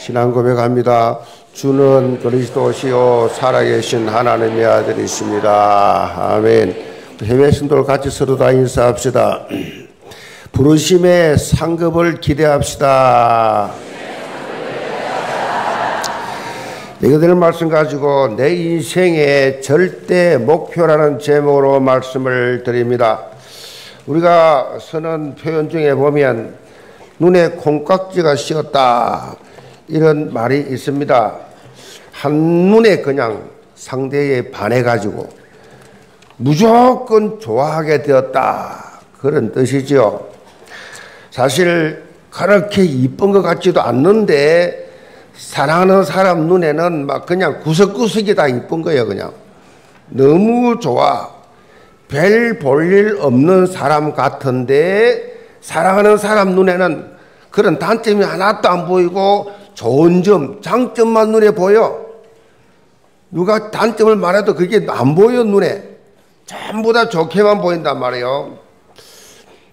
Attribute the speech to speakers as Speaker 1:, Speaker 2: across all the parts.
Speaker 1: 신앙 고백합니다. 주는 그리스도시요 살아계신 하나님의 아들이십니다. 아멘. 해외 신도를 같이 서로 다 인사합시다. 부르심의 상급을 기대합시다. 이거들 말씀 가지고 내 인생의 절대 목표라는 제목으로 말씀을 드립니다. 우리가 쓰는 표현 중에 보면 눈에 콩깍지가 씌었다. 이런 말이 있습니다. 한눈에 그냥 상대에 반해가지고 무조건 좋아하게 되었다. 그런 뜻이죠. 사실 그렇게 이쁜 것 같지도 않는데 사랑하는 사람 눈에는 막 그냥 구석구석이 다 이쁜 거예요, 그냥. 너무 좋아. 별 볼일 없는 사람 같은데 사랑하는 사람 눈에는 그런 단점이 하나도 안 보이고 좋은 점, 장점만 눈에 보여. 누가 단점을 말해도 그게 안 보여, 눈에. 전부 다 좋게만 보인단 말이에요.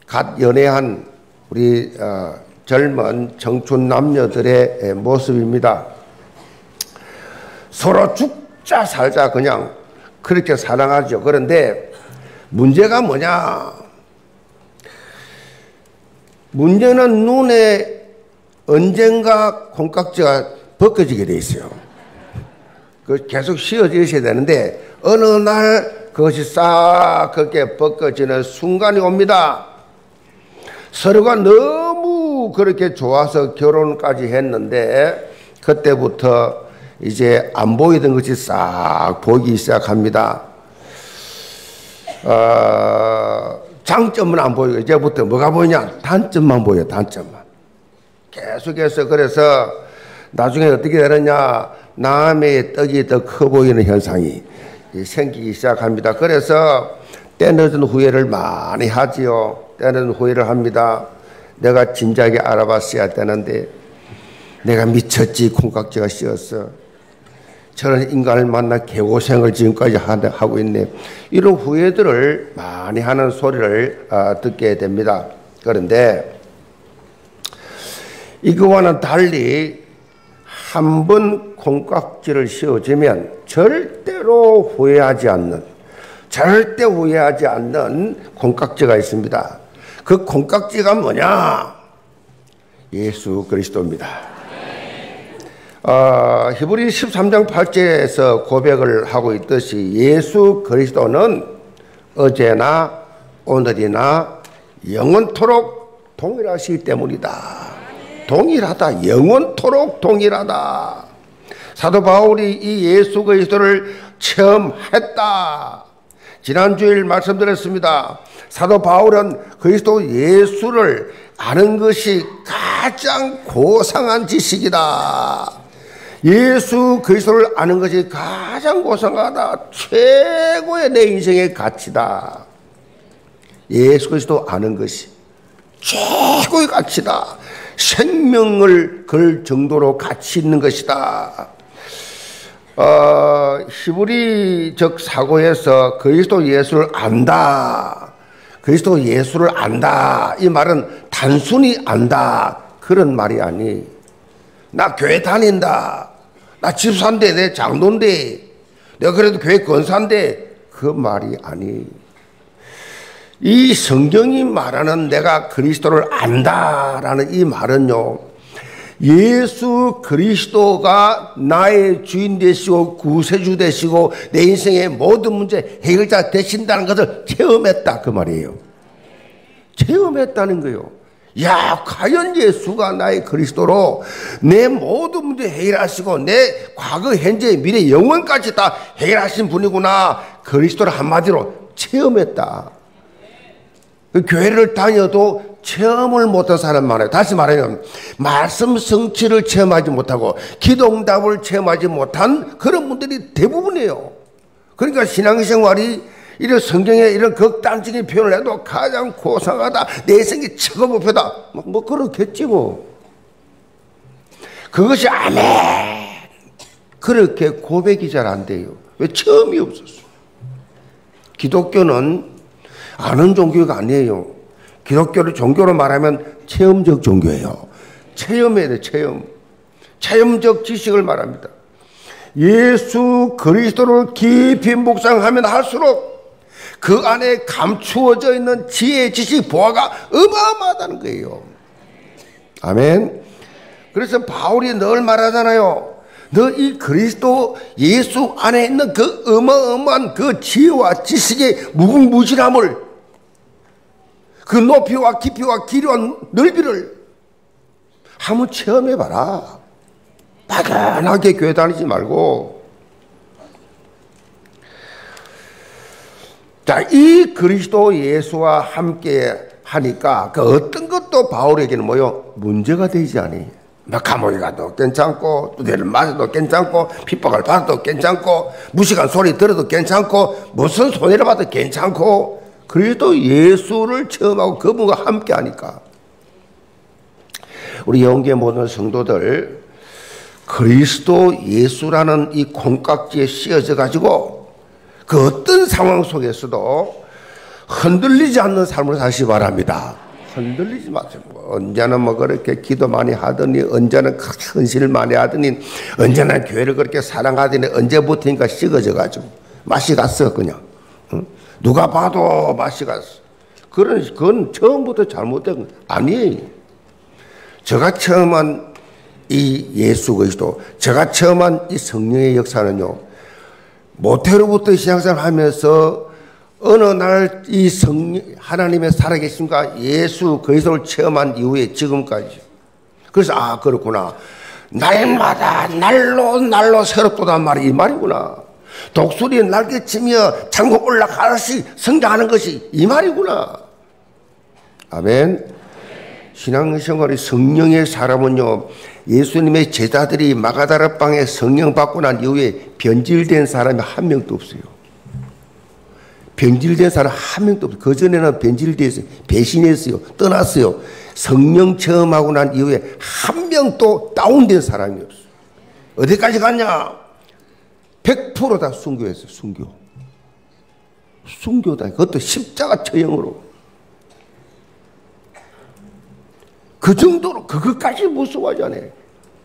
Speaker 1: 갓 연애한 우리 어, 젊은 청춘 남녀들의 모습입니다. 서로 죽자 살자 그냥 그렇게 사랑하죠. 그런데 문제가 뭐냐? 문제는 눈에 언젠가 콩깍지가 벗겨지게 돼 있어요. 그 계속 씌워져 있어야 되는데 어느 날 그것이 싹 그렇게 벗겨지는 순간이 옵니다. 서로가 너무 그렇게 좋아서 결혼까지 했는데 그때부터 이제 안 보이던 것이 싹 보이기 시작합니다. 어, 장점은 안 보이고 이제부터 뭐가 보이냐? 단점만 보여, 단점만. 계속해서 그래서 나중에 어떻게 되느냐 남의 떡이 더 커 보이는 현상이 생기기 시작합니다. 그래서 때늦은 후회를 많이 하지요. 때늦은 후회를 합니다. 내가 진작에 알아봤어야 되는데 내가 미쳤지 콩깍지가 씌었어. 저런 인간을 만나 개고생을 지금까지 하고 있네. 이런 후회들을 많이 하는 소리를 아, 듣게 됩니다. 그런데 이거와는 달리 한 번 콩깍지를 씌워주면 절대로 후회하지 않는, 절대 후회하지 않는 콩깍지가 있습니다. 그 콩깍지가 뭐냐? 예수 그리스도입니다. 어, 히브리 13장 8절에서 고백을 하고 있듯이 예수 그리스도는 어제나 오늘이나 영원토록 동일하시기 때문이다. 동일하다. 영원토록 동일하다. 사도 바울이 이 예수 그리스도를 체험했다. 지난주일 말씀드렸습니다. 사도 바울은 그리스도 예수를 아는 것이 가장 고상한 지식이다. 예수 그리스도를 아는 것이 가장 고상하다. 최고의 내 인생의 가치다. 예수 그리스도 아는 것이 최고의 가치다. 생명을 걸 정도로 가치 있는 것이다. 어, 히브리적 사고에서 그리스도 예수를 안다. 그리스도 예수를 안다. 이 말은 단순히 안다. 그런 말이 아니. 나 교회 다닌다. 나 집사인데, 내 장로인데, 내가 그래도 교회 권사인데, 그 말이 아니. 이 성경이 말하는 내가 그리스도를 안다라는 이 말은요, 예수 그리스도가 나의 주인 되시고 구세주 되시고 내 인생의 모든 문제 해결자 되신다는 것을 체험했다 그 말이에요. 체험했다는 거요. 야, 과연 예수가 나의 그리스도로 내 모든 문제 해결하시고 내 과거, 현재, 미래, 영원까지 다 해결하신 분이구나. 그리스도를 한마디로 체험했다. 그 교회를 다녀도 체험을 못한 사람 많아요. 다시 말하면 말씀 성취를 체험하지 못하고 기도응답을 체험하지 못한 그런 분들이 대부분이에요. 그러니까 신앙생활이 이런 성경에 이런 극단적인 표현을 해도 가장 고상하다. 내 생이 최고 목표다. 뭐, 뭐 그렇겠지 뭐. 그것이 아멘. 그렇게 고백이 잘 안 돼요. 왜 처음이 없었어. 기독교는 아는 종교가 아니에요. 기독교를 종교로 말하면 체험적 종교예요. 체험해야 돼, 체험. 체험적 지식을 말합니다. 예수 그리스도를 깊이 묵상하면 할수록 그 안에 감추어져 있는 지혜, 지식, 보화가 어마어마하다는 거예요. 아멘. 그래서 바울이 늘 말하잖아요. 너 이 그리스도 예수 안에 있는 그 어마어마한 그 지혜와 지식의 무궁무진함을 그 높이와 깊이와 길이와 넓이를 한번 체험해봐라. 막연하게 교회 다니지 말고. 자, 이 그리스도 예수와 함께 하니까 그 어떤 것도 바울에게는 뭐요? 문제가 되지 않니. 막 감옥에 가도 괜찮고 두대를 맞아도 괜찮고 핍박을 받아도 괜찮고 무식한 소리 들어도 괜찮고 무슨 손해를 받아도 괜찮고 그래도 예수를 체험하고 그분과 함께 하니까 우리 영계 모든 성도들 그리스도 예수라는 이 콩깍지에 씌어져 가지고 그 어떤 상황 속에서도 흔들리지 않는 삶을 사시 바랍니다. 흔들리지 마세요. 뭐 언제나 뭐 그렇게 기도 많이 하더니 언제나 헌신을 많이 하더니 언제나 교회를 그렇게 사랑하더니 언제부터인가 식어져 가지고 맛이 갔어 그냥. 응? 누가 봐도 갔어. 그런 그건 처음부터 잘못된 거 아니에요. 제가 처음한 이 예수 그리스도, 제가 처음한 이 성령의 역사는요. 모태로부터 신앙생활 하면서 어느 날 이 성, 하나님의 살아계심과 예수 그리스도를 체험한 이후에 지금까지. 그래서, 아, 그렇구나. 날마다 날로 날로 새롭도단 말이 이 말이구나. 독수리 날개치며 창고 올라가듯이 성장하는 것이 이 말이구나. 아멘. 신앙생활의 성령의 사람은요, 예수님의 제자들이 마가다라 방에 성령 받고 난 이후에 변질된 사람이 한 명도 없어요. 변질된 사람 한 명도 없어요. 그전에는 변질됐어요. 배신했어요. 떠났어요. 성령 체험하고 난 이후에 한 명도 다운된 사람이 없어요. 어디까지 갔냐? 100%다 순교했어요. 순교. 순교다. 그것도 십자가 처형으로. 그 정도로 그것까지 무서워하지 않아요.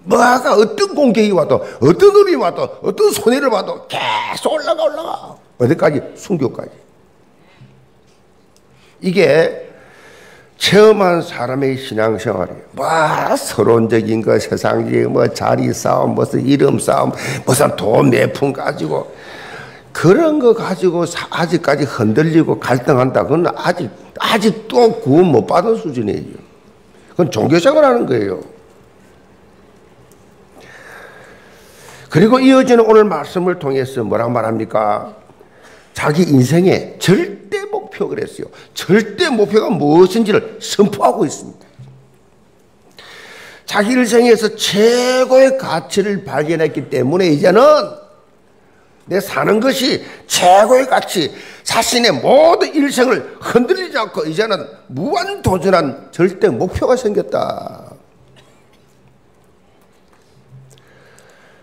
Speaker 1: 뭐가 어떤 공격이 와도 어떤 눈이 와도 어떤 손해를 봐도 계속 올라가 올라가 어디까지 순교까지 이게 체험한 사람의 신앙생활이에요. 뭐 서론적인 거 세상적인 뭐 자리 싸움 무슨 이름 싸움 무슨 돈 내품 가지고 그런 거 가지고 아직까지 흔들리고 갈등한다. 그건 아직 아직도 구원 못 받은 수준이에요. 그건 종교생활 하는 거예요. 그리고 이어지는 오늘 말씀을 통해서 뭐라 말합니까? 자기 인생의 절대 목표 그랬어요. 절대 목표가 무엇인지를 선포하고 있습니다. 자기 일생에서 최고의 가치를 발견했기 때문에 이제는 내 사는 것이 최고의 가치, 자신의 모든 일생을 흔들리지 않고 이제는 무한 도전한 절대 목표가 생겼다.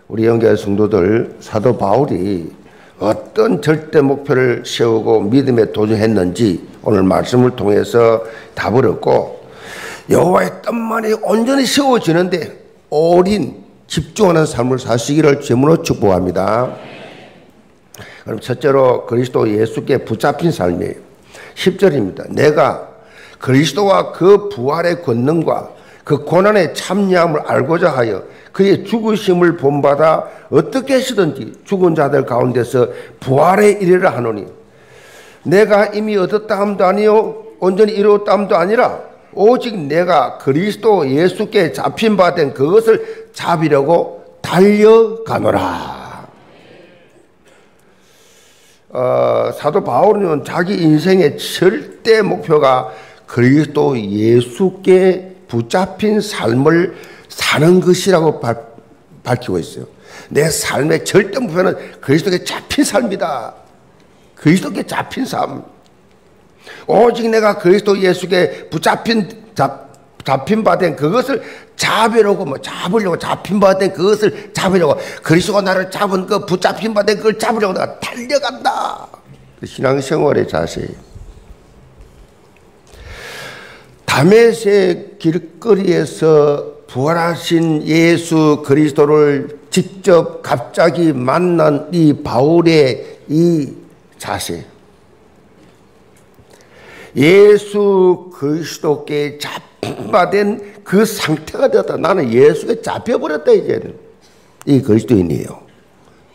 Speaker 1: 우리 영계 성도들 사도 바울이 어떤 절대 목표를 세우고 믿음에 도전했는지 오늘 말씀을 통해서 답을 얻고 여호와의 뜻만이 온전히 세워지는데 올인 집중하는 삶을 사시기를 제문으로 축복합니다. 그럼 첫째로 그리스도 예수께 붙잡힌 삶이에요. 10절입니다. 내가 그리스도와 그 부활의 권능과 그 고난의 참여함을 알고자 하여 그의 죽으심을 본받아 어떻게 하시든지 죽은 자들 가운데서 부활에 이르라 하노니 내가 이미 얻었다 함도 아니요 온전히 이루었다 함도 아니라 오직 내가 그리스도 예수께 잡힌 바 된 그것을 잡으려고 달려가노라. 어, 사도 바울은 자기 인생의 절대 목표가 그리스도 예수께 붙잡힌 삶을 사는 것이라고 발, 밝히고 있어요. 내 삶의 절대 목표는 그리스도께 잡힌 삶이다. 그리스도께 잡힌 삶. 오직 내가 그리스도 예수께 붙잡힌 잡, 잡힌 바 된 그것을 잡으려고 뭐 잡으려고 잡힌 바 된 그것을 잡으려고 그리스도가 나를 잡은 그 붙잡힌 바 된 그걸 잡으려고 내가 달려간다. 그 신앙생활의 자세. 다메섹 길거리에서 부활하신 예수 그리스도를 직접 갑자기 만난 이 바울의 이 자세. 예수 그리스도께 잡아된 그 상태가 되었다. 나는 예수에 잡혀버렸다, 이제는. 이 그리스도인이에요.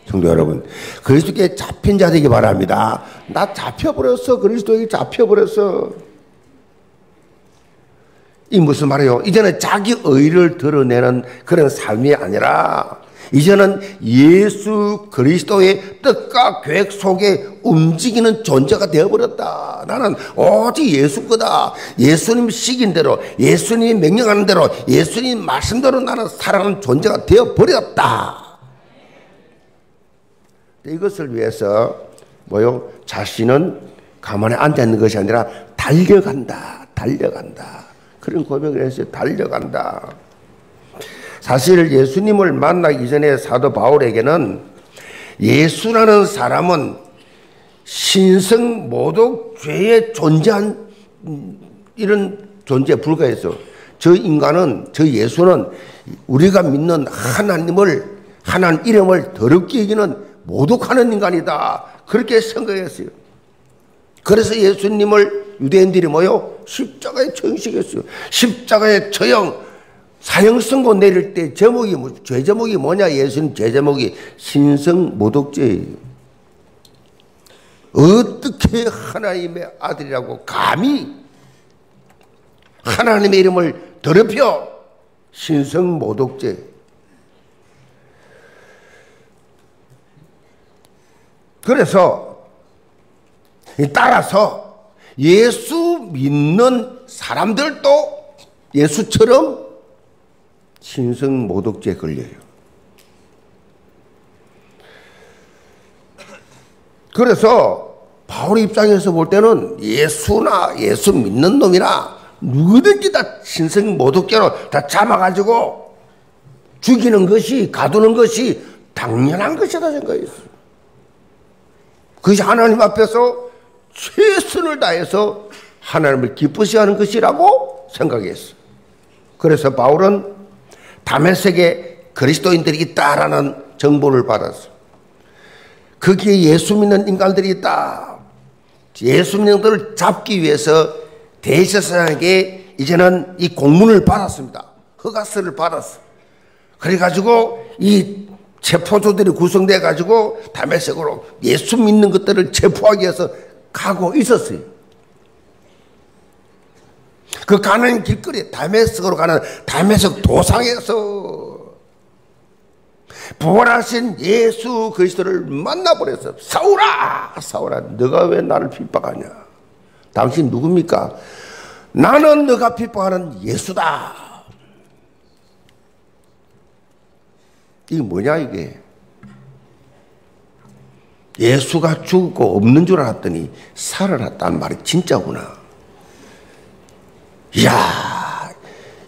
Speaker 1: 성도 여러분, 그리스도께 잡힌 자 되기 바랍니다. 나 잡혀버렸어. 그리스도에게 잡혀버렸어. 이 무슨 말이에요? 이제는 자기 의를 드러내는 그런 삶이 아니라 이제는 예수 그리스도의 뜻과 계획 속에 움직이는 존재가 되어버렸다. 나는 오직 예수 거다. 예수님 시킨 대로, 예수님이 명령하는 대로, 예수님 말씀대로 나는 살아가는 존재가 되어버렸다. 이것을 위해서 뭐요? 자신은 가만히 앉아 있는 것이 아니라 달려간다. 달려간다. 그런 고백을 했어요. 달려간다. 사실 예수님을 만나기 전에 사도 바울에게는 예수라는 사람은 신성 모독 죄에 존재한 이런 존재에 불과해서 저 인간은 저 예수는 우리가 믿는 하나님을 하나님 이름을 더럽게 여기는 모독하는 인간이다. 그렇게 생각했어요. 그래서 예수님을 유대인들이 뭐요? 십자가에 처형시켰어요. 십자가에 처형, 사형 선고 내릴 때 제목이 뭐, 죄 제목이 뭐냐? 예수님 죄 제목이 신성 모독죄예요. 어떻게 하나님의 아들이라고 감히 하나님의 이름을 더럽혀 신성 모독죄. 그래서 따라서 예수 믿는 사람들도 예수처럼 신성 모독죄 걸려요. 그래서 바울 입장에서 볼 때는 예수나 예수 믿는 놈이나 누구든지 다 신성 모독죄로 다 잡아가지고 죽이는 것이 가두는 것이 당연한 것이다 생각했어. 그것이 하나님 앞에서 최선을 다해서 하나님을 기쁘시 하는 것이라고 생각했어. 그래서 바울은 다메섹에 그리스도인들이 있다라는 정보를 받았어. 거기에 예수 믿는 인간들이 있다. 예수 믿는 들을 잡기 위해서 대제사장에게 이제는 이 공문을 받았습니다. 허가서를 받았어. 그래가지고 이 체포조들이 구성돼 가지고 다메섹으로 예수 믿는 것들을 체포하기 위해서 가고 있었어요. 그 가는 길거리 다메섹으로 가는 다메섹 도상에서 부활하신 예수 그리스도를 만나버렸어. 사울아, 사울아, 너가 왜 나를 핍박하냐? 당신 누굽니까? 나는 너가 핍박하는 예수다. 이게 뭐냐 이게? 예수가 죽고 없는 줄 알았더니 살아났단 말이 진짜구나. 이야,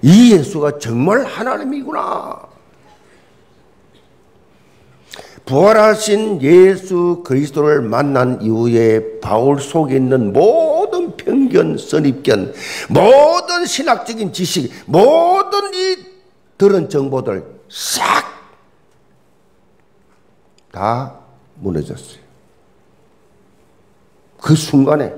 Speaker 1: 이 예수가 정말 하나님이구나. 부활하신 예수 그리스도를 만난 이후에 바울 속에 있는 모든 편견, 선입견, 모든 신학적인 지식, 모든 이 들은 정보들 싹 다 무너졌어요. 그 순간에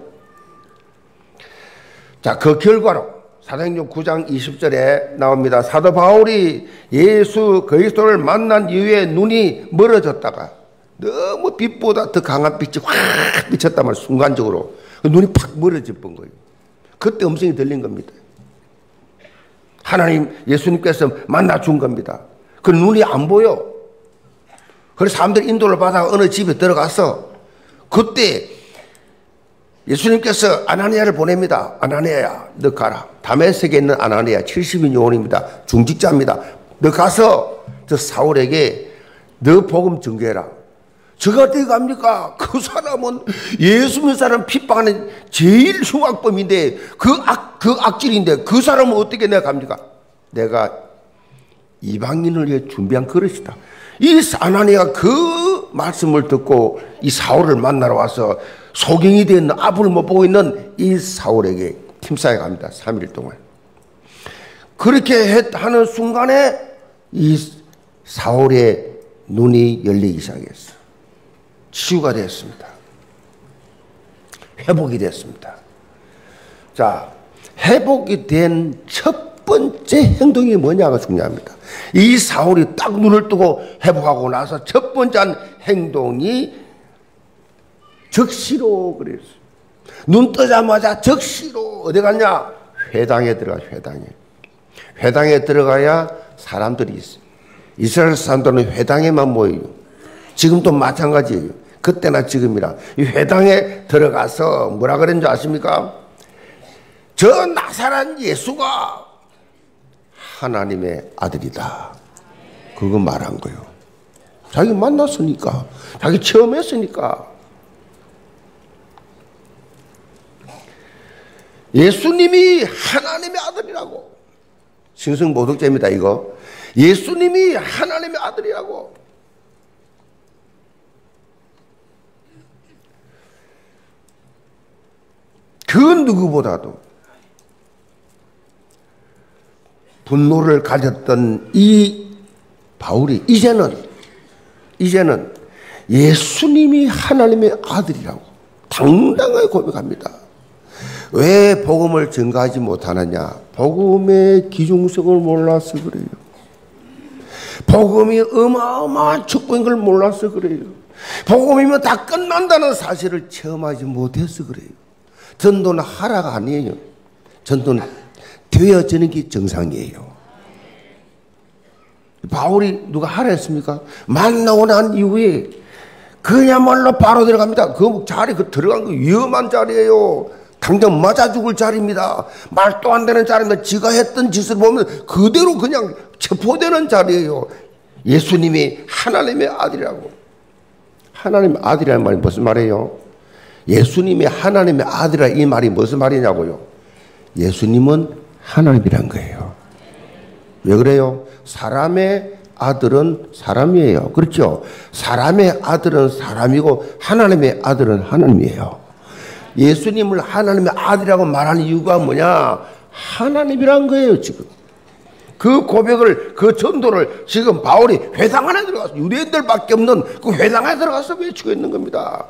Speaker 1: 자, 그 결과로 사도행전 9장 20절에 나옵니다. 사도 바울이 예수 그리스도를 만난 이후에 눈이 멀어졌다가 너무 빛보다 더 강한 빛이 확 비쳤단 말이에요. 순간적으로. 그 눈이 팍 멀어질 뻔 거예요. 그때 음성이 들린 겁니다. 하나님, 예수님께서 만나 준 겁니다. 그 눈이 안 보여. 그래서 사람들이 인도를 받아 어느 집에 들어가서 그때 예수님께서 아나니아를 보냅니다. 아나니아야, 너 가라. 다메섹에 있는 아나니아 70인 요원입니다. 중직자입니다. 너 가서 저 사울에게 너 복음 전개해라. 저가 어떻게 갑니까? 그 사람은 예수 믿는 사람 핍박하는 제일 흉악범인데 그 악, 그 악질인데 그 사람은 어떻게 내가 갑니까? 내가 이방인을 위해 준비한 그릇이다. 이 아나니아가 그 말씀을 듣고 이 사울을 만나러 와서 소경이 된 앞을 못 보고 있는 이 사울에게 팀싸에 갑니다. 3일 동안. 그렇게 하는 순간에 이 사울의 눈이 열리기 시작했어. 치유가 됐습니다. 회복이 됐습니다. 자, 회복이 된 첫 번째 행동이 뭐냐가 중요합니다. 이 사울이 딱 눈을 뜨고 회복하고 나서 첫 번째 행동이 적시로 그랬어. 눈 뜨자마자 적시로 어디 갔냐? 회당에 들어가 회당에. 회당에 들어가야 사람들이 있어. 이스라엘 사람들은 회당에만 모여요. 지금도 마찬가지예요. 그때나 지금이라. 이 회당에 들어가서 뭐라 그랬는지 아십니까? 저 나사란 예수가 하나님의 아들이다. 그거 말한 거예요. 자기 만났으니까. 자기 체험했으니까. 예수님이 하나님의 아들이라고. 신승보석제입니다, 이거. 예수님이 하나님의 아들이라고. 그 누구보다도 분노를 가졌던 이 바울이 이제는 이제는 예수님이 하나님의 아들이라고 당당하게 고백합니다. 왜 복음을 증가하지 못하느냐? 복음의 기중성을 몰라서 그래요. 복음이 어마어마한 축복인 걸 몰라서 그래요. 복음이면 다 끝난다는 사실을 체험하지 못해서 그래요. 전도는 하라가 아니에요. 전도는 되어지는 게 정상이에요. 바울이 누가 하라 했습니까? 만나고 난 이후에 그야말로 바로 들어갑니다. 그 자리, 그 들어간 거 위험한 자리예요. 당장 맞아 죽을 자리입니다. 말도 안 되는 자리입니다. 지가 했던 짓을 보면 그대로 그냥 체포되는 자리예요. 예수님이 하나님의 아들이라고. 하나님의 아들이라는 말이 무슨 말이에요? 예수님이 하나님의 아들이라 이 말이 무슨 말이냐고요? 예수님은 하나님이란 거예요. 왜 그래요? 사람의 아들은 사람이에요. 그렇죠? 사람의 아들은 사람이고 하나님의 아들은 하나님이에요. 예수님을 하나님의 아들이라고 말하는 이유가 뭐냐? 하나님이란 거예요, 지금. 그 고백을, 그 전도를 지금 바울이 회당 안에 들어가서 유대인들밖에 없는 그 회당 안에 들어가서 외치고 있는 겁니다.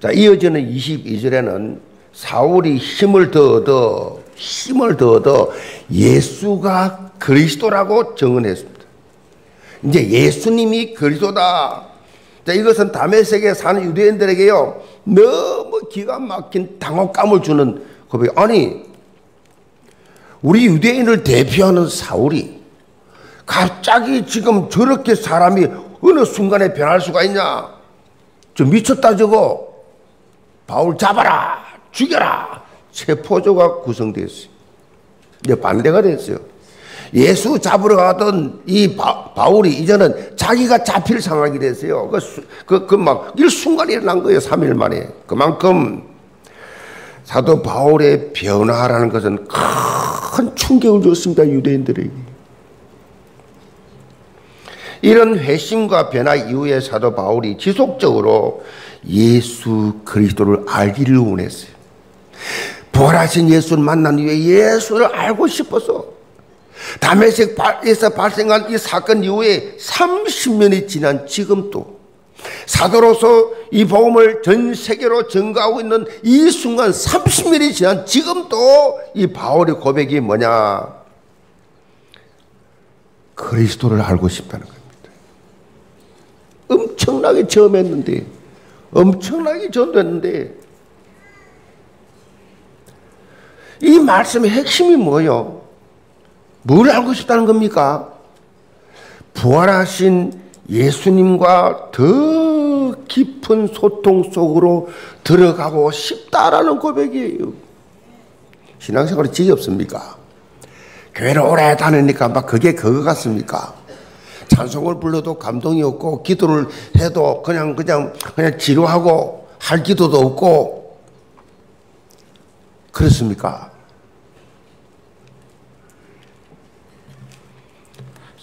Speaker 1: 자, 이어지는 22절에는 사울이 힘을 더 얻어, 힘을 더 얻어 예수가 그리스도라고 정언했습니다. 이제 예수님이 그리스도다. 자, 이것은 다메섹에 사는 유대인들에게요, 너무 기가 막힌 당혹감을 주는 고백. 아니, 우리 유대인을 대표하는 사울이 갑자기 지금 저렇게 사람이 어느 순간에 변할 수가 있냐? 좀 미쳤다 저거. 바울 잡아라, 죽여라. 체포조가 구성됐어요. 이제 반대가 됐어요. 예수 잡으러 가던 이 바, 울이 이제는 자기가 잡힐 상황이 됐어요. 그, 그, 그 막, 일순간에 일어난 거예요. 3일 만에. 그만큼 사도 바울의 변화라는 것은 큰 충격을 줬습니다. 유대인들에게. 이런 회심과 변화 이후에 사도 바울이 지속적으로 예수 그리스도를 알기를 원했어요. 부활하신 예수를 만난 이후에 예수를 알고 싶어서 다메섹에서 발생한 이 사건 이후에 30년이 지난 지금도 사도로서 이 복음을 전 세계로 증가하고 있는 이 순간 30년이 지난 지금도 이 바울의 고백이 뭐냐? 그리스도를 알고 싶다는 겁니다. 엄청나게 점했는데, 엄청나게 전됐는데, 이 말씀의 핵심이 뭐요? 뭘 알고 싶다는 겁니까? 부활하신 예수님과 더 깊은 소통 속으로 들어가고 싶다라는 고백이에요. 신앙생활이 지겹습니까? 교회를 오래 다니니까 막 그게 그거 같습니까? 찬송을 불러도 감동이 없고 기도를 해도 그냥 그냥 그냥 지루하고 할 기도도 없고 그렇습니까?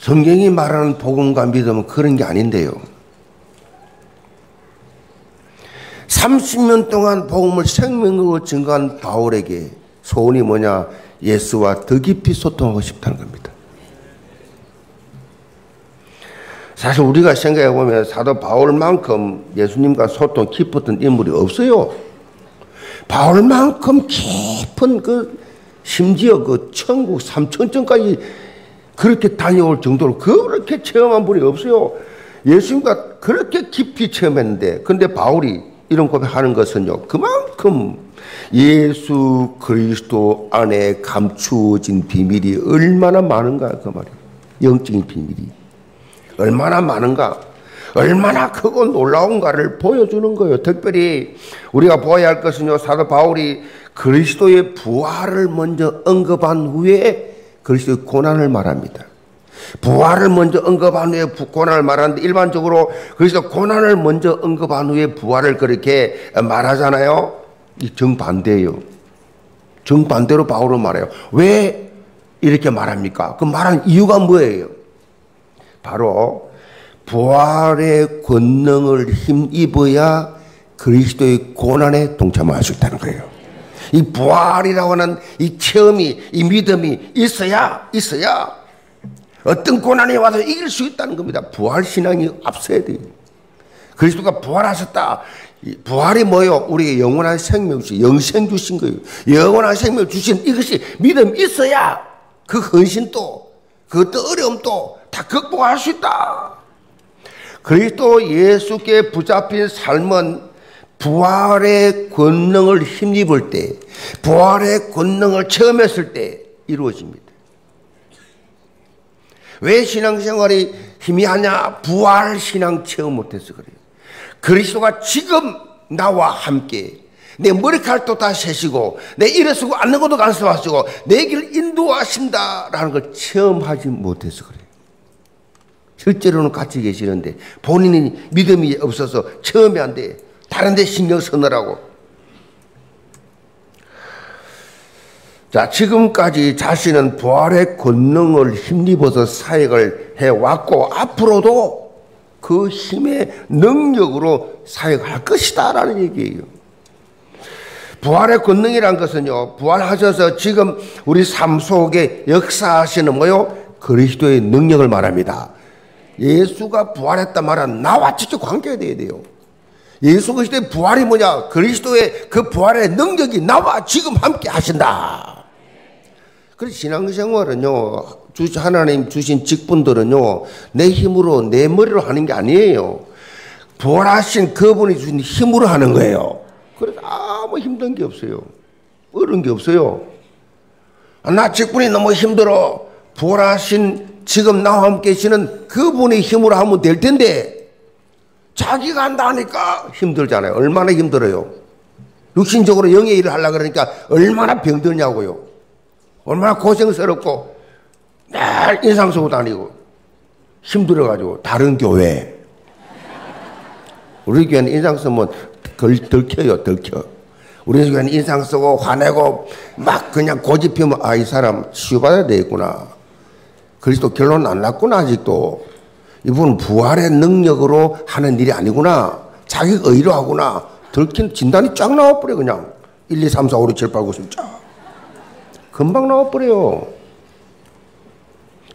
Speaker 1: 성경이 말하는 복음과 믿음은 그런 게 아닌데요. 30년 동안 복음을 생명으로 증거한 바울에게 소원이 뭐냐? 예수와 더 깊이 소통하고 싶다는 겁니다. 사실 우리가 생각해 보면 사도 바울만큼 예수님과 소통 깊었던 인물이 없어요. 바울만큼 깊은 그 심지어 그 천국 삼천천까지 그렇게 다녀올 정도로 그렇게 체험한 분이 없어요. 예수님과 그렇게 깊이 체험했는데, 근데 바울이 이런 고백하는 것은요, 그만큼 예수 그리스도 안에 감추어진 비밀이 얼마나 많은가 그 말이에요. 영적인 비밀이 얼마나 많은가, 얼마나 크고 놀라운가를 보여주는 거예요. 특별히 우리가 보아야 할 것은요, 사도 바울이 그리스도의 부활을 먼저 언급한 후에 그리스도의 고난을 말합니다. 부활을 먼저 언급한 후에 고난을 말하는데 일반적으로 그래서 고난을 먼저 언급한 후에 부활을 그렇게 말하잖아요. 이 정반대예요. 정반대로 바울은 말해요. 왜 이렇게 말합니까? 그 말한 이유가 뭐예요? 바로 부활의 권능을 힘입어야 그리스도의 고난에 동참할 수 있다는 거예요. 이 부활이라고 하는 이 체험이, 이 믿음이 있어야, 있어야 어떤 고난이 와도 이길 수 있다는 겁니다. 부활 신앙이 앞서야 돼요. 그리스도가 부활하셨다. 부활이 뭐요? 우리에게 영원한 생명 주신, 영생 주신 거예요. 영원한 생명 주신 이것이 믿음 있어야 그 헌신도, 그 어려움도 다 극복할 수 있다. 그리스도 예수께 붙잡힌 삶은 부활의 권능을 힘입을 때, 부활의 권능을 체험했을 때 이루어집니다. 왜 신앙생활이 희미하냐? 부활 신앙 체험 못해서 그래요. 그리스도가 지금 나와 함께 내 머리칼도 다 세시고 내 일에 쓰고 앉는 것도 간섭하시고 내 길 인도하신다라는 걸 체험하지 못해서 그래요. 실제로는 같이 계시는데 본인이 믿음이 없어서 체험이 안 돼. 다른 데 신경 쓰느라고. 자, 지금까지 자신은 부활의 권능을 힘입어서 사역을 해왔고, 앞으로도 그 힘의 능력으로 사역할 것이다. 라는 얘기예요. 부활의 권능이란 것은요, 부활하셔서 지금 우리 삶 속에 역사하시는 뭐요? 그리스도의 능력을 말합니다. 예수가 부활했다 말은 나와 직접 관계가 돼야 돼요. 예수 그리스도의 부활이 뭐냐? 그리스도의 그 부활의 능력이 나와 지금 함께 하신다. 그래서 신앙생활은요, 하나님 주신 직분들은요, 내 힘으로, 내 머리로 하는 게 아니에요. 부활하신 그분이 주신 힘으로 하는 거예요. 그래서 아무 힘든 게 없어요. 어려운 게 없어요. 아, 나 직분이 너무 힘들어. 부활하신 지금 나와 함께 계시는 그분의 힘으로 하면 될 텐데, 자기가 한다 하니까 힘들잖아요. 얼마나 힘들어요. 육신적으로 영의 일을 하려고 그러니까 얼마나 병들냐고요. 얼마나 고생스럽고 날 인상 쓰고 다니고 힘들어가지고 다른 교회 우리 교회는 인상 쓰면 덜, 덜켜요 덜켜 우리 교회는 인상 쓰고 화내고 막 그냥 고집 피우면 아 이 사람 치유받아야 되겠구나 그리스도 결론 안 났구나 아직도 이분은 부활의 능력으로 하는 일이 아니구나 자기 의로 하구나 들킨 진단이 쫙 나와버려 그냥 1, 2, 3, 4, 5, 6, 7, 8, 9, 10 쫙. 금방 나와버려요.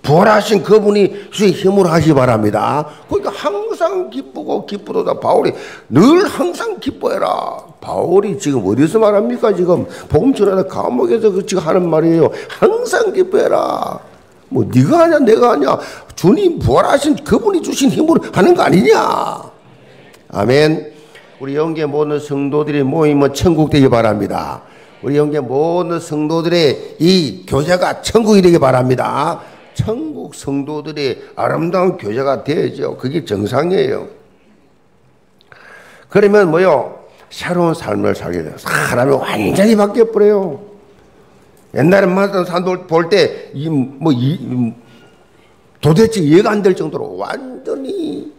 Speaker 1: 부활하신 그분이 주의 힘으로 하시 바랍니다. 그러니까 항상 기쁘고 기쁘도다. 바울이 늘 항상 기뻐해라. 바울이 지금 어디서 말합니까? 지금 복음 전하다 감옥에서 그 지금 하는 말이에요. 항상 기뻐해라. 뭐 네가 하냐 내가 하냐 주님 부활하신 그분이 주신 힘으로 하는 거 아니냐. 아멘. 우리 영계 모든 성도들이 모이면 천국 되기 바랍니다. 우리 영계 모든 성도들의 이 교제가 천국이 되기 바랍니다. 천국 성도들이 아름다운 교제가 되죠. 그게 정상이에요. 그러면 뭐요? 새로운 삶을 살게 돼요. 사람이 완전히 바뀌어버려요. 옛날에 만났던 사람들 볼때, 이, 뭐, 이, 도대체 이해가 안 될 정도로 완전히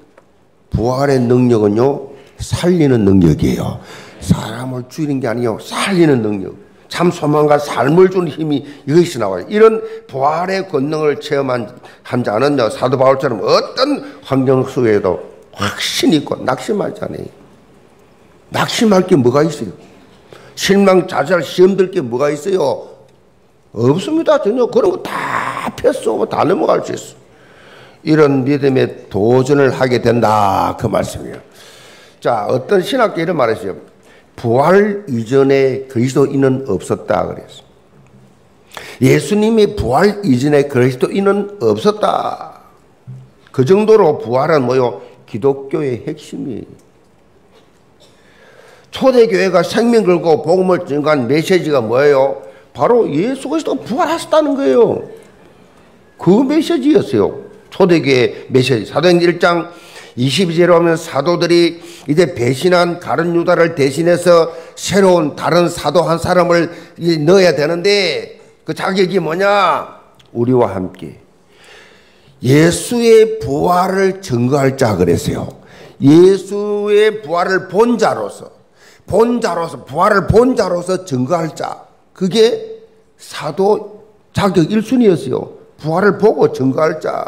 Speaker 1: 부활의 능력은요, 살리는 능력이에요. 사람을 죽이는 게 아니요 살리는 능력. 참 소망과 삶을 주는 힘이 이것이 나와요. 이런 부활의 권능을 체험한 한 자는요, 사도 바울처럼 어떤 환경 속에도 확신 있고 낙심하지 않아요. 낙심할 게 뭐가 있어요? 실망, 자살, 시험 들 게 뭐가 있어요? 없습니다. 전혀 그런 거 다 패스하고 다 넘어갈 수 있어. 이런 믿음에 도전을 하게 된다. 그 말씀이에요. 자, 어떤 신학계 이런 말했어요. 부활 이전에 그리스도인은 없었다. 그랬어요. 예수님이 부활 이전에 그리스도인은 없었다. 그 정도로 부활은 뭐요? 기독교의 핵심이에요. 초대교회가 생명 걸고 복음을 증거한 메시지가 뭐예요? 바로 예수 그리스도 부활하셨다는 거예요. 그 메시지였어요. 초대교회 메시지. 사도행 1장 22절에 보면 사도들이 이제 배신한 가른 유다를 대신해서 새로운 다른 사도 한 사람을 넣어야 되는데 그 자격이 뭐냐? 우리와 함께 예수의 부활을 증거할 자 그랬어요. 예수의 부활을 본 자로서 본 자로서 부활을 본 자로서 증거할 자 그게 사도 자격 1순위였어요. 부활을 보고 증거할 자.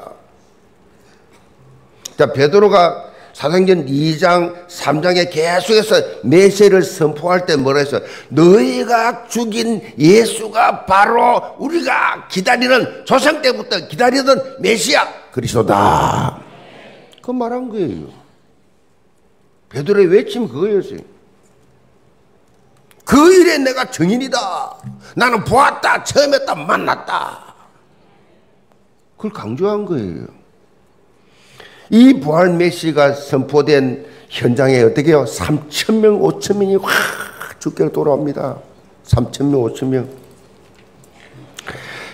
Speaker 1: 자 베드로가 사도행전 2장 3장에 계속해서 메시를 선포할 때 뭐라 했어? 너희가 죽인 예수가 바로 우리가 기다리는 조상 때부터 기다리던 메시아 그리스도다. 그 말한 거예요. 베드로의 외침 그거였어요. 그 일에 내가 증인이다. 나는 보았다, 처음 했다, 만났다. 그걸 강조한 거예요. 이 부활 메시가 선포된 현장에 어떻게 해요? 3천명, 5천명이 확 죽게 돌아옵니다. 3천명, 5천명.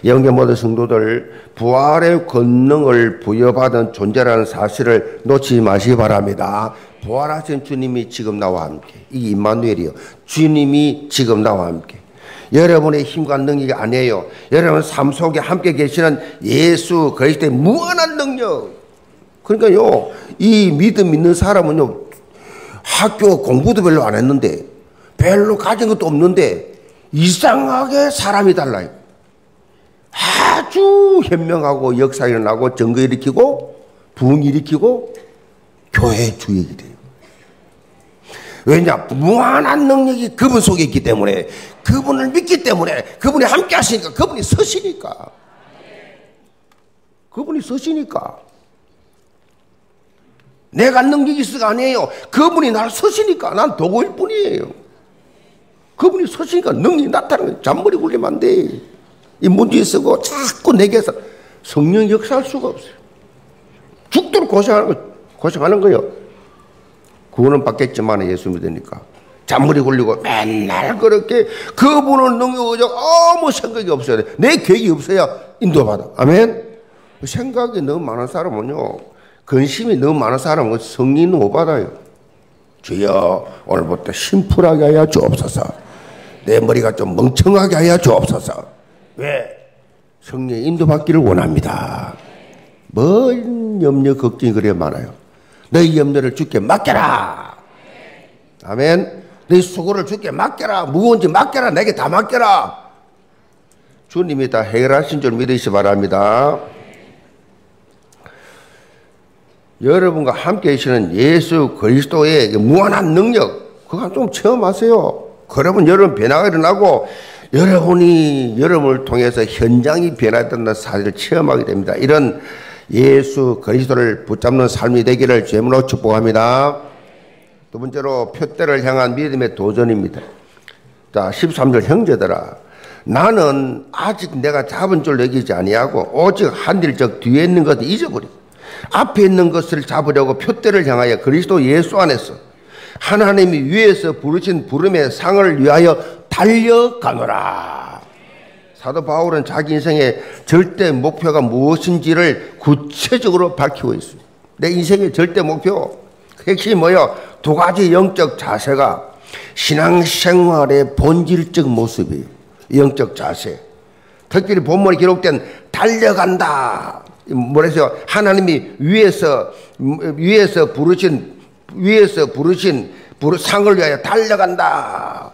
Speaker 1: 영계 모든 성도들 부활의 권능을 부여받은 존재라는 사실을 놓치지 마시기 바랍니다. 부활하신 주님이 지금 나와 함께. 이게 임마누엘이요. 주님이 지금 나와 함께. 여러분의 힘과 능력이 아니에요. 여러분 삶 속에 함께 계시는 예수 그리스도의 무한한 능력. 그러니까요, 이 믿음 있는 사람은요, 학교 공부도 별로 안 했는데, 별로 가진 것도 없는데, 이상하게 사람이 달라요. 아주 현명하고 역사 일어나고 증거 일으키고, 부흥 일으키고, 교회 주역이 돼요. 왜냐? 무한한 능력이 그분 속에 있기 때문에, 그분을 믿기 때문에, 그분이 함께 하시니까, 그분이 서시니까. 그분이 서시니까. 내가 능력이 있어가 아니에요. 그분이 나를 서시니까 난 도구일 뿐이에요. 그분이 서시니까 능력이 나타나는 잔머리 굴리면 안 돼. 이 문제 쓰고 자꾸 내게서 성령 역사할 수가 없어요. 죽도록 고생하는 거, 고생하는 거예요. 구원은 받겠지만 예수 믿으니까. 잔머리 굴리고 맨날 그렇게 그분은 능력 의적 아무 생각이 없어야 돼. 내 계획이 없어야 인도받아. 아멘? 생각이 너무 많은 사람은요. 근심이 너무 많은 사람은 성리는 못 받아요. 주여 오늘부터 심플하게 하여 주옵소서. 내 머리가 좀 멍청하게 하여 주옵소서. 왜? 성령의 인도받기를 원합니다. 뭔 염려 걱정이 그래 많아요. 너희 염려를 주께 맡겨라. 아멘. 너희 수고를 주께 맡겨라. 무거운지 맡겨라. 내게 다 맡겨라. 주님이 다 해결하신 줄 믿으시 바랍니다. 여러분과 함께 계시는 예수 그리스도의 무한한 능력, 그거 좀 체험하세요. 그러면 여러분 변화가 일어나고 여러분이 여러분을 통해서 현장이 변화된다는 사실을 체험하게 됩니다. 이런 예수 그리스도를 붙잡는 삶이 되기를 죄물로 축복합니다. 두 번째로 표대를 향한 믿음의 도전입니다. 자, 13절 형제들아 나는 아직 내가 잡은 줄 여기지 아니하고 오직 한일적 뒤에 있는 것을 잊어버리고 앞에 있는 것을 잡으려고 표대를 향하여 그리스도 예수 안에서 하나님이 위에서 부르신 부름의 상을 위하여 달려가노라. 사도 바울은 자기 인생의 절대 목표가 무엇인지를 구체적으로 밝히고 있습니다. 내 인생의 절대 목표, 핵심이 뭐요? 두 가지 영적 자세가 신앙생활의 본질적 모습이에요. 영적 자세. 특별히 본문에 기록된 달려간다. 뭐래서 하나님이 위에서 위에서 부르신 위에서 부르신 상을 위하여 달려간다.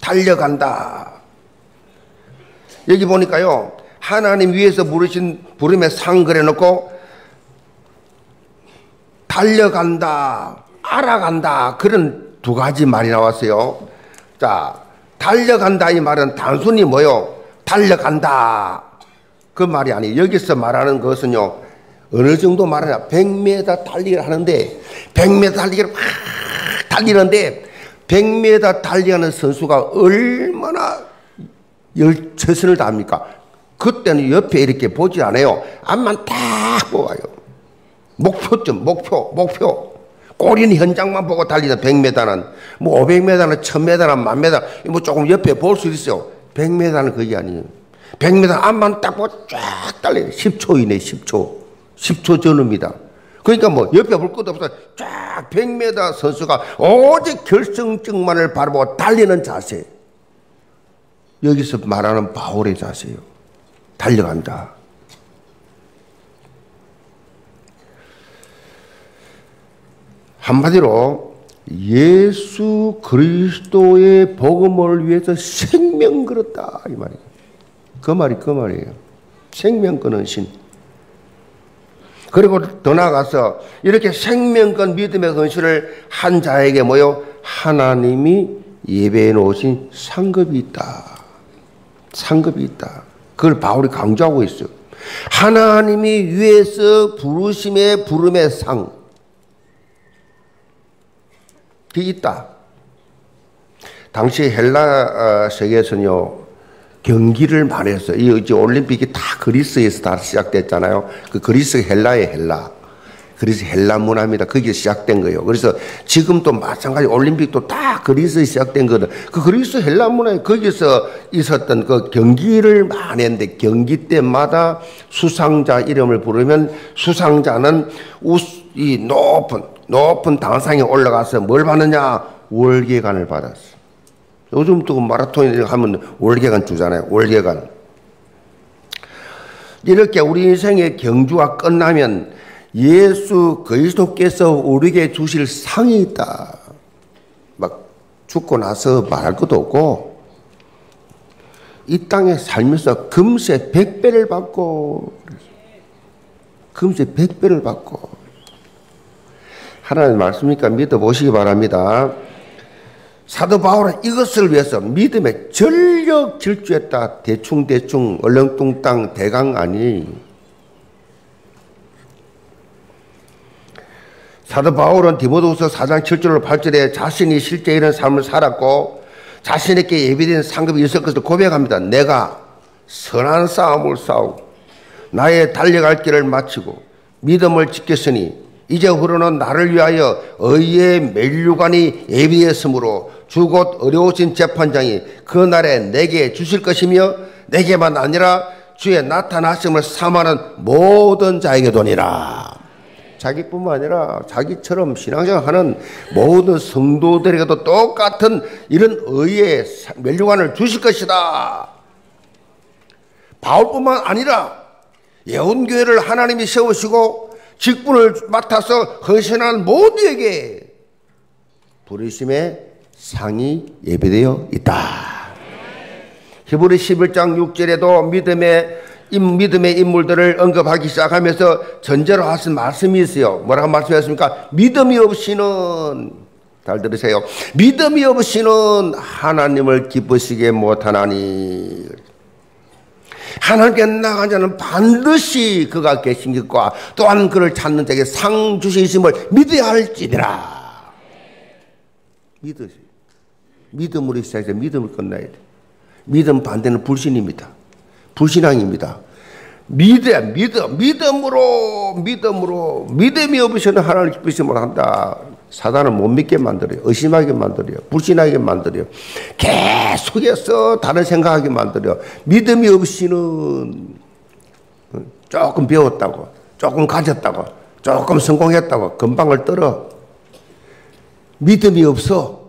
Speaker 1: 달려간다. 여기 보니까요. 하나님 위에서 부르신 부름에 상 그래 놓고 달려간다. 알아간다. 그런 두 가지 말이 나왔어요. 자, 달려간다 이 말은 단순히 뭐요? 달려간다. 그 말이 아니에요. 여기서 말하는 것은요. 어느 정도 말하냐. 100m 달리기를 하는데 100m 달리기를 막 달리는데 100m 달리는 선수가 얼마나 열, 최선을 다합니까? 그때는 옆에 이렇게 보지 않아요. 앞만 딱 뽑아요. 목표점, 목표, 목표. 꼬리는 현장만 보고 달리는 100m는, 뭐 500m는 1000m는 1000m, 뭐 조금 옆에 볼 수 있어요. 100m는 그게 아니에요. 100m 앞만 딱 보고 쫙 달려요. 10초 이내 10초. 10초 전후입니다. 그러니까 뭐 옆에 볼 것도 없어. 쫙 100m 선수가 오직 결승증만을 바라보고 달리는 자세. 여기서 말하는 바울의 자세요. 달려간다. 한마디로 예수 그리스도의 복음을 위해서 생명 걸었다 이 말이에요. 그 말이 그 말이에요. 생명 끊은 신. 그리고 더 나아가서 이렇게 생명권 믿음의 헌신을 한 자에게 뭐요? 하나님이 예배해 놓으신 상급이 있다. 상급이 있다. 그걸 바울이 강조하고 있어요. 하나님이 위에서 부르심의 부름의 상. 그 있다. 당시 헬라 어, 세계에서는요, 경기를 말해서 이 올림픽이 다 그리스에서 다 시작됐잖아요. 그 그리스 헬라의 헬라. 그리스 헬라 문화입니다. 거기에 시작된 거예요. 그래서 지금도 마찬가지 올림픽도 다 그리스에 시작된 거든. 그 그리스 헬라 문화에 거기서 있었던 그 경기를 많이 했는데 경기 때마다 수상자 이름을 부르면 수상자는 이 높은 높은 당상에 올라가서 뭘 받느냐 월계관을 받았어. 요즘 또 마라톤 하면 월계관 주잖아요. 월계관. 이렇게 우리 인생의 경주가 끝나면 예수 그리스도께서 우리에게 주실 상이 있다. 막 죽고 나서 말할 것도 없고 이 땅에 살면서 금세 백배를 받고 금세 백배를 받고 하나님 말씀이니까 믿어보시기 바랍니다. 사도 바울은 이것을 위해서 믿음에 전력 질주했다. 대충대충 얼렁뚱땅 대강 아니. 사도 바울은 디모데후서 4장 7절 8절에 자신이 실제 이런 삶을 살았고 자신에게 예비된 상급이 있을 것을 고백합니다. 내가 선한 싸움을 싸우고 나의 달려갈 길을 마치고 믿음을 지켰으니 이제 후로는 나를 위하여 의의 멜류관이 예비했으므로 주곧 어려우신 재판장이 그 날에 내게 주실 것이며 내게만 아니라 주의 나타나심을 삼하는 모든 자에게 도니라. 자기뿐만 아니라 자기처럼 신앙생활 하는 모든 성도들에게도 똑같은 이런 의의 멜류관을 주실 것이다. 바울뿐만 아니라 예언교회를 하나님이 세우시고 직분을 맡아서 헌신한 모두에게 부르심의 상이 예배되어 있다. 히브리 11장 6절에도 믿음의 믿음의 인물들을 언급하기 시작하면서 전제로 하신 말씀이 있어요. 뭐라고 말씀하셨습니까? 믿음이 없이는 잘 들으세요. 믿음이 없이는 하나님을 기쁘시게 못하나니. 하나님께 나간 자는 반드시 그가 계신 것과 또한 그를 찾는 자에게 상 주시심을 믿어야 할지니라. 믿으시. 믿음으로 시작해서 믿음을 끝나야 돼. 믿음 반대는 불신입니다. 불신앙입니다. 믿어, 믿어, 믿음으로, 믿음으로, 믿음이 없으면 하나님을 기쁘심을 한다. 사단은 못 믿게 만들어요. 의심하게 만들어요. 불신하게 만들어요. 계속해서 다른 생각하게 만들어요. 믿음이 없이는 조금 배웠다고, 조금 가졌다고, 조금 성공했다고 금방을 떨어. 믿음이 없어.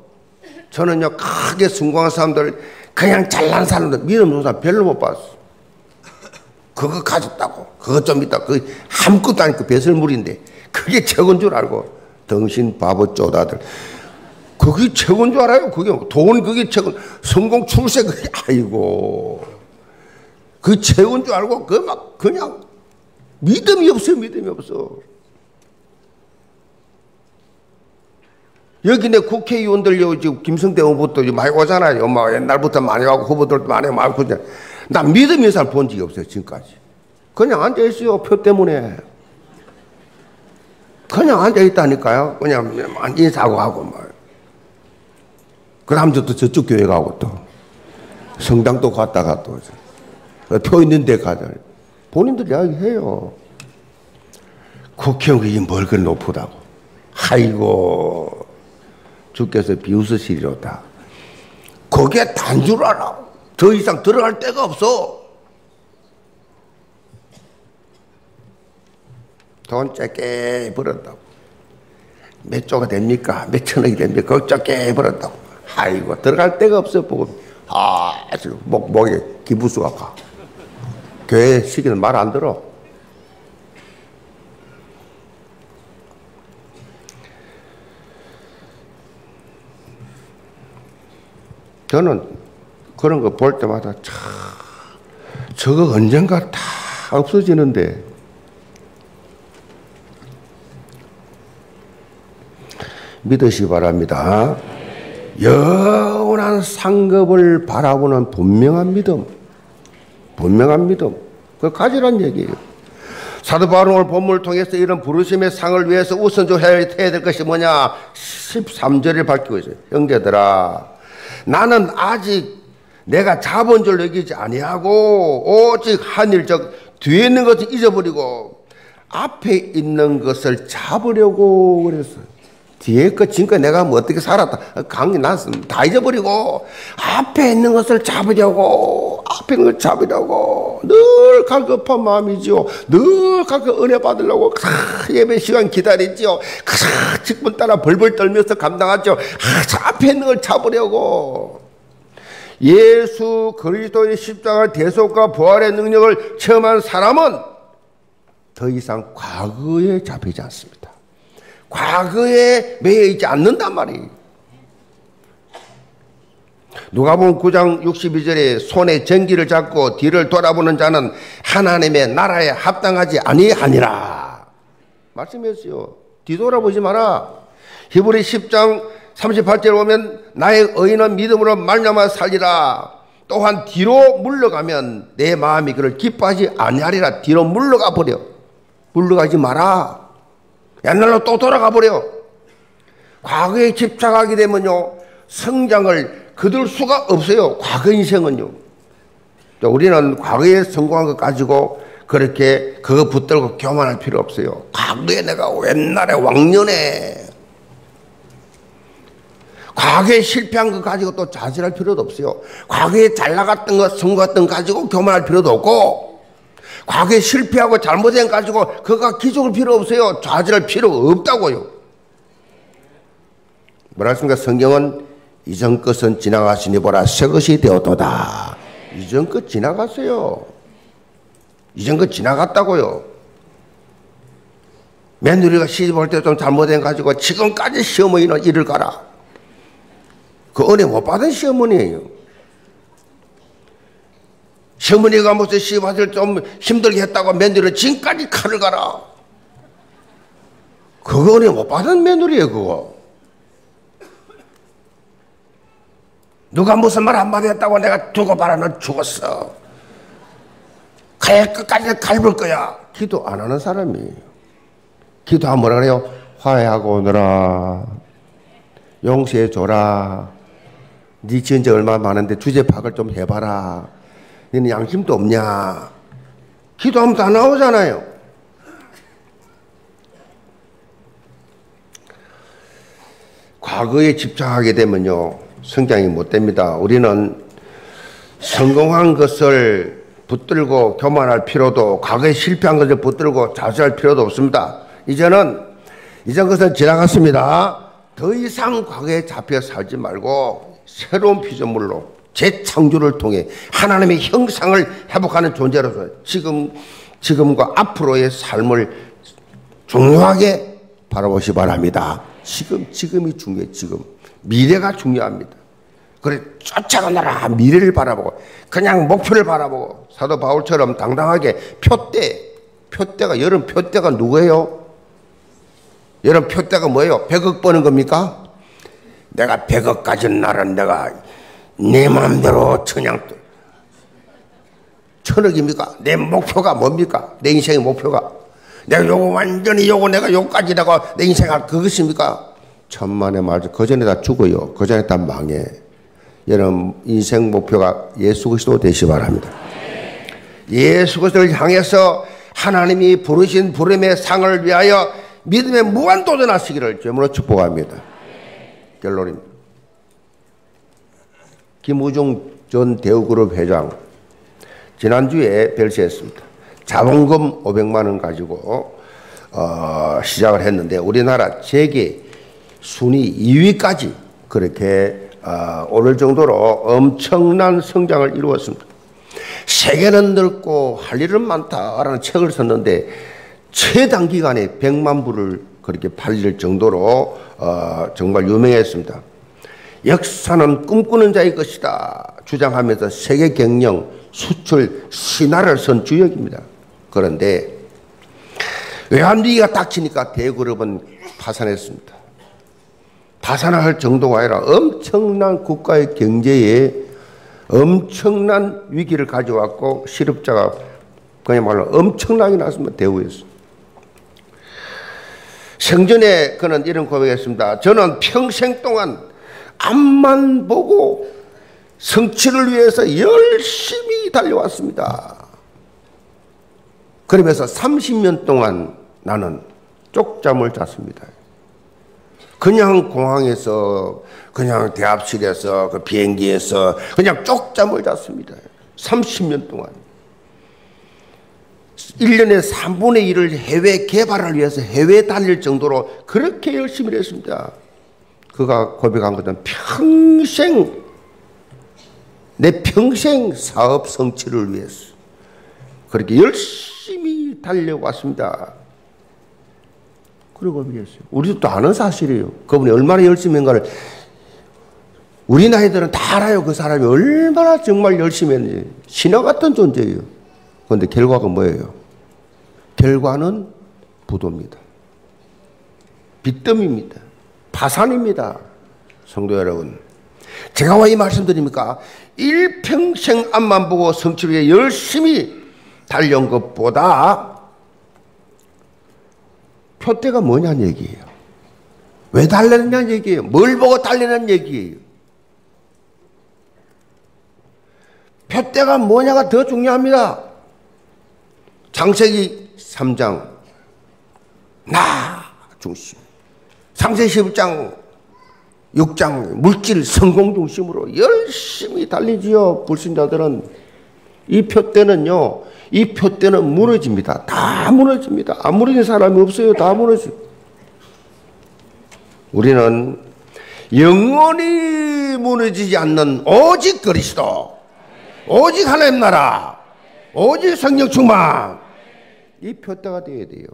Speaker 1: 저는요, 크게 성공한 사람들, 그냥 잘난 사람들, 믿음 없는 사람 별로 못 봤어. 그거 가졌다고, 그거 좀 있다. 그 아무것도 아니고 배설물인데, 그게 최고인 줄 알고. 덩신 바보 쪼다들. 그게 최고인 줄 알아요? 그게 돈 그게 최고. 성공 출세 그게 아이고. 그 최고인 줄 알고 그 막 그냥 믿음이 없어요. 믿음이 없어. 여기 내 국회의원들 요 지금 김성대 후보도 많이 오잖아요. 뭐 옛날부터 많이 와고 후보들도 많이 많고 나 믿음 인사를 본 적이 없어요 지금까지. 그냥 앉아 있어요 표 때문에. 그냥 앉아 있다니까요. 그냥 인사하고 하고 뭐. 그 다음부터 또 저쪽 교회 가고 또 성당도 갔다가 또 표 있는 데 가자. 본인들 이야기해요. 국회의원이 뭘 그리 높다고. 아이고 주께서 비웃으시리로다. 거기에 단줄 알아. 더 이상 들어갈 데가 없어. 돈 적게 벌었다고. 몇 조가 됩니까? 몇 천억이 됩니까? 그 적게 벌었다고. 아이고, 들어갈 데가 없어, 보고. 아, 목, 목에 기부수가 가. 교회 시기는 말 안 들어. 저는 그런 거 볼 때마다 참, 저거 언젠가 다 없어지는데, 믿으시 바랍니다. 영원한 상급을 바라보는 분명한 믿음, 분명한 믿음, 그 가지란 얘기예요. 사도 바울은 오늘 본문을 통해서 이런 부르심의 상을 위해서 우선적으로 해야 될 것이 뭐냐? 13절을 밝히고 있어요. 형제들아, 나는 아직 내가 자본줄 여기지 아니하고 오직 한일적 뒤에 있는 것을 잊어버리고 앞에 있는 것을 잡으려고 그랬어요. 뒤에 거 지금까지 내가 뭐 어떻게 살았다 강이 났으면 다 잊어버리고 앞에 있는 것을 잡으려고 앞에 있는 걸 잡으려고 늘 갈급한 마음이지요 늘 갈급 은혜 받으려고 아, 예배 시간 기다리지요 아, 직분 따라 벌벌 떨면서 감당하죠 아, 앞에 있는 걸 잡으려고 예수 그리스도의 십자가 대속과 부활의 능력을 체험한 사람은 더 이상 과거에 잡히지 않습니다. 과거에 매여 있지 않는단 말이에요. 누가 보면 9장 62절에 손에 전기를 잡고 뒤를 돌아보는 자는 하나님의 나라에 합당하지 아니하니라. 말씀했어요. 뒤돌아보지 마라. 히브리 10장 38절 보면 나의 의인은 믿음으로 말미암아 살리라. 또한 뒤로 물러가면 내 마음이 그를 기뻐하지 아니하리라. 뒤로 물러가 버려. 물러가지 마라. 옛날로 또 돌아가 버려. 과거에 집착하게 되면요. 성장을 거둘 수가 없어요. 과거 인생은요. 우리는 과거에 성공한 것 가지고 그렇게 그거 붙들고 교만할 필요 없어요. 과거에 내가 옛날에 왕년에 과거에 실패한 거 가지고 또 자질할 필요도 없어요. 과거에 잘 나갔던 것, 성공했던 거 가지고 교만할 필요도 없고, 과거에 실패하고 잘못된 거 가지고 그가 기죽을 필요 없어요. 좌절할 필요 없다고요. 뭐라 했습니까? 성경은 이전 것은 지나가시니 보라 새 것이 되었도다. 이전 것 지나갔어요. 이전 것 지나갔다고요. 며느리가 시집 올 때 좀 잘못된 가지고 지금까지 시어머니는 일을 가라. 그 은혜 못 받은 시어머니예요. 시어머니가 무슨 시집아들 좀 힘들게 했다고 며느리를 지금까지 칼을 가라. 그거 은혜 못 받은 며느리예요, 그거. 누가 무슨 말 한마디 했다고 내가 두고 봐라, 너 죽었어. 갈 끝까지 갈볼 거야. 기도 안 하는 사람이에요. 기도하면 뭐라 그래요? 화해하고 오너라. 용서해 줘라. 네 지은 지 얼마 많은데 주제 파악을 좀 해봐라. 너는 양심도 없냐? 기도하면 다 나오잖아요. 과거에 집착하게 되면요, 성장이 못 됩니다. 우리는 성공한 것을 붙들고 교만할 필요도, 과거에 실패한 것을 붙들고 자수할 필요도 없습니다. 이제는, 이전 것은 지나갔습니다. 더 이상 과거에 잡혀 살지 말고, 새로운 피조물로 재창조를 통해 하나님의 형상을 회복하는 존재로서 지금 지금과 앞으로의 삶을 중요하게 바라보시 바랍니다. 지금 지금이 중요해 지금 미래가 중요합니다. 그래 쫓아가느라 미래를 바라보고 그냥 목표를 바라보고 사도 바울처럼 당당하게 표대 표대가 여름 표대가 누구예요? 여름 표대가 뭐예요? 100억 버는 겁니까? 내가 100억 가진 날은 내가 내 마음대로 천냥 천억입니까? 내 목표가 뭡니까? 내 인생의 목표가 내가 요거 완전히 요거 내가 요까지 내가 내 인생할 그것입니까? 천만의 말씀 그 전에 다 죽어요. 그 전에 다 망해. 여러분 인생 목표가 예수 그리스도 되시 바랍니다. 예수 그리스도를 향해서 하나님이 부르신 부름의 상을 위하여 믿음의 무한 도전하시기를 주님으로 축복합니다. 결론입니다. 김우중 전 대우그룹 회장 지난주에 별세했습니다. 자본금 500만 원 가지고 어, 시작을 했는데 우리나라 재계 순위 2위까지 그렇게 어, 오를 정도로 엄청난 성장을 이루었습니다. 세계는 넓고 할 일은 많다라는 책을 썼는데 최단 기간에 100만 부를 그렇게 팔릴 정도로 어, 정말 유명했습니다. 역사는 꿈꾸는 자의 것이다 주장하면서 세계 경영 수출 신화를 선 주역입니다. 그런데 외환위기가 닥치니까 대그룹은 파산했습니다. 파산할 정도가 아니라 엄청난 국가의 경제에 엄청난 위기를 가져왔고 실업자가 그야말로 엄청나게 났습니다. 대우에서. 생전에 그는 이런 고백했습니다. 저는 평생 동안 앞만 보고 성취를 위해서 열심히 달려왔습니다. 그러면서 30년 동안 나는 쪽잠을 잤습니다. 그냥 공항에서, 그냥 대합실에서, 그 비행기에서 그냥 쪽잠을 잤습니다. 30년 동안. 1년에 3분의 1을 해외 개발을 위해서 해외 다닐 정도로 그렇게 열심히 했습니다. 그가 고백한 것은 평생, 내 평생 사업 성취를 위해서 그렇게 열심히 달려왔습니다. 그리고 고백했어요. 우리도 또 아는 사실이에요. 그분이 얼마나 열심히 한가를 우리 나이들은 다 알아요. 그 사람이 얼마나 정말 열심히 했는지. 신화 같은 존재예요. 그런데 결과가 뭐예요? 결과는 부도입니다. 빚더미입니다. 파산입니다. 성도 여러분. 제가 왜 이 말씀드립니까? 일평생 앞만 보고 성취를 위해 열심히 달려온 것보다 표대가 뭐냐는 얘기예요. 왜 달리느냐는 얘기예요. 뭘 보고 달리는 얘기예요. 표대가 뭐냐가 더 중요합니다. 장세기 3장 나 중심 상세 11장 6장 물질 성공 중심으로 열심히 달리지요. 불신자들은 이 표대는요. 이 표대는 무너집니다. 다 무너집니다. 안 무너진 사람이 없어요. 다 무너져. 우리는 영원히 무너지지 않는 오직 그리스도, 오직 하나님 나라, 오직 성령 충만. 이 표대가 되어야 돼요.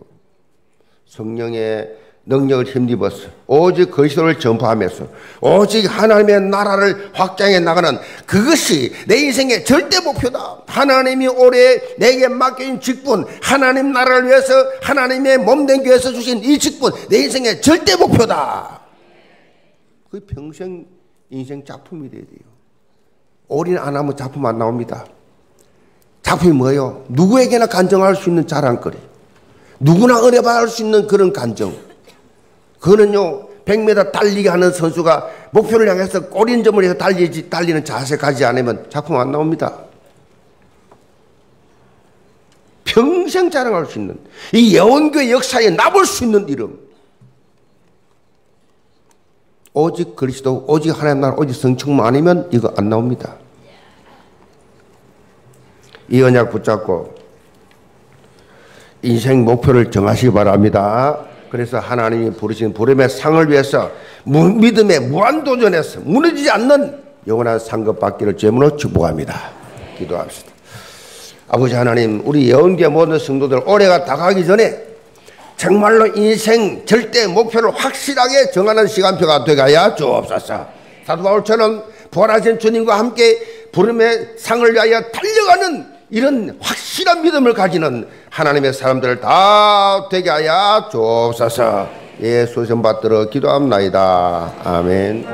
Speaker 1: 성령의 능력을 힘입어서 오직 그리스도를 전파하면서 오직 하나님의 나라를 확장해 나가는 그것이 내 인생의 절대 목표다. 하나님이 올해 내게 맡긴 직분, 하나님 나라를 위해서 하나님의 몸된 교회에서 주신 이 직분, 내 인생의 절대 목표다. 그 평생 인생 작품이 돼야 돼요. 올인 안 하면 작품 안 나옵니다. 작품이 뭐예요? 누구에게나 간정할 수 있는 자랑거리. 누구나 은혜 받을 수 있는 그런 간정. 그거는요, 100m 달리기 하는 선수가 목표를 향해서 꼬린점을 해서 달리지, 달리는 자세 가지 않으면 작품 안 나옵니다. 평생 자랑할 수 있는, 이 예원교회 역사에 남을 수 있는 이름. 오직 그리스도, 오직 하나님 나라, 오직 성충만 아니면 이거 안 나옵니다. 이 언약 붙잡고 인생 목표를 정하시기 바랍니다. 그래서 하나님이 부르신 부름의 상을 위해서 믿음의 무한도전에서 무너지지 않는 영원한 상급 받기를 제문으로 축복합니다. 기도합시다. 아버지 하나님, 우리 예언계 모든 성도들 올해가 다가기 전에 정말로 인생 절대 목표를 확실하게 정하는 시간표가 하여 주옵소서. 사도 바울처럼 부활하신 주님과 함께 부름의 상을 위하여 달려가는 이런 확실한 믿음을 가지는 하나님의 사람들을 다 되게 하여 주옵소서. 예수 좀 받들어 기도합나이다. 아멘.